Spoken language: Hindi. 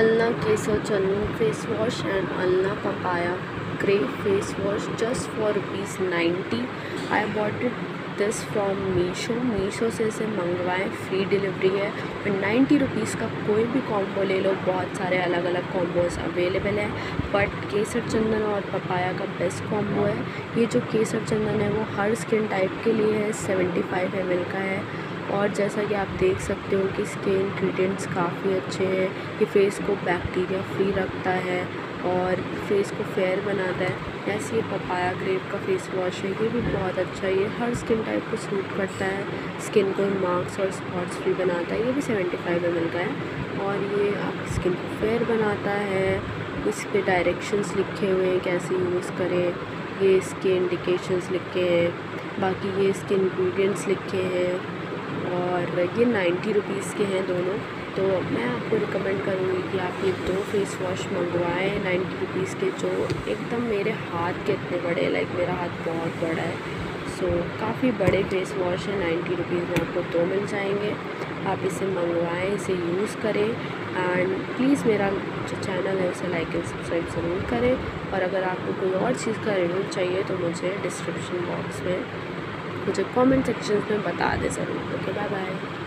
Alna Kesar Chandan face wash and Alna Papaya Grey face wash just for rupees 90 I bought it this from Meesho Meesho से इसे मंगवाएँ फ्री डिलीवरी है। और नाइन्टी रुपीज़ का कोई भी कॉम्बो ले लो, बहुत सारे अलग अलग कॉम्बोज अवेलेबल हैं। बट केसर चंदन और पपाया का बेस्ट कॉम्बो है। ये जो केसर चंदन है, वो हर स्किन टाइप के लिए है। सेवेंटी फाइव एम का है। और जैसा कि आप देख सकते हो कि इसके इंग्रेडिएंट्स काफ़ी अच्छे हैं। ये फेस को बैक्टीरिया फ्री रखता है। और फेस को फेयर बनाता है। ऐसे ये पपाया ग्रेप का फेस वॉश है। ये भी बहुत अच्छा है। ये हर स्किन टाइप को सूट करता है। स्किन को मार्क्स और स्पॉट्स फ्री बनाता है। ये भी सेवेंटी फाइव एम का है। और ये आपकी स्किन को फेयर बनाता है। इस पर डायरेक्शंस लिखे हुए हैं कैसे यूज़ करें। ये इसके इंडिकेशंस लिखे हैं। बाकी ये इसके इंग्रेडिएंट्स लिखे हैं। और ये नाइन्टी रुपीज़ के हैं दोनों। तो मैं आपको रिकमेंड करूँगी कि आप ये दो फेस वॉश मंगवाएँ नाइन्टी रुपीज़ के जो एकदम मेरे हाथ के इतने बड़े लाइक मेरा हाथ बहुत बड़ा है। सो काफ़ी बड़े फेस वॉश हैं नाइन्टी रुपीज़ में आपको दो मिल जाएँगे। आप इसे मंगवाएँ, इसे यूज़ करें एंड प्लीज़ मेरा जो चैनल है, उसे लाइक एंड सब्सक्राइब ज़रूर करें। और अगर आपको कोई और चीज़ का रिव्यू चाहिए तो मुझे डिस्क्रिप्शन बॉक्स में मुझे कमेंट सेक्शन में बता दें ज़रूर। Okay bye bye